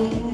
Paulo.